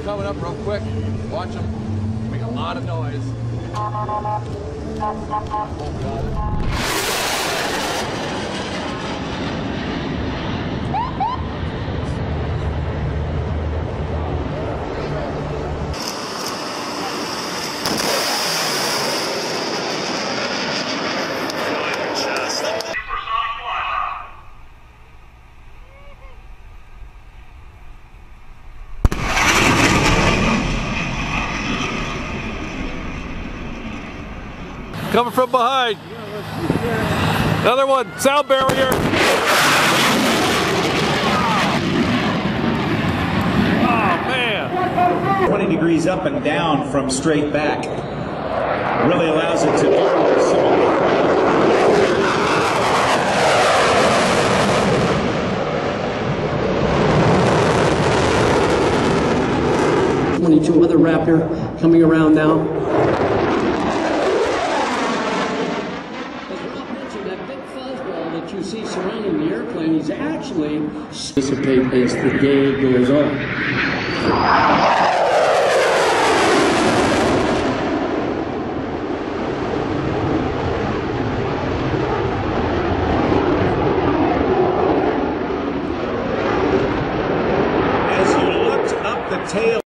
Coming up real quick. Watch him. Make a lot of noise. Oh, God. Coming from behind. Another one. Sound barrier. Oh, man. 20 degrees up and down from straight back. Really allows it to do some of Twenty-two other Raptor coming around now. That you see surrounding the airplane is actually dissipate as the day goes on. As you looked up the tail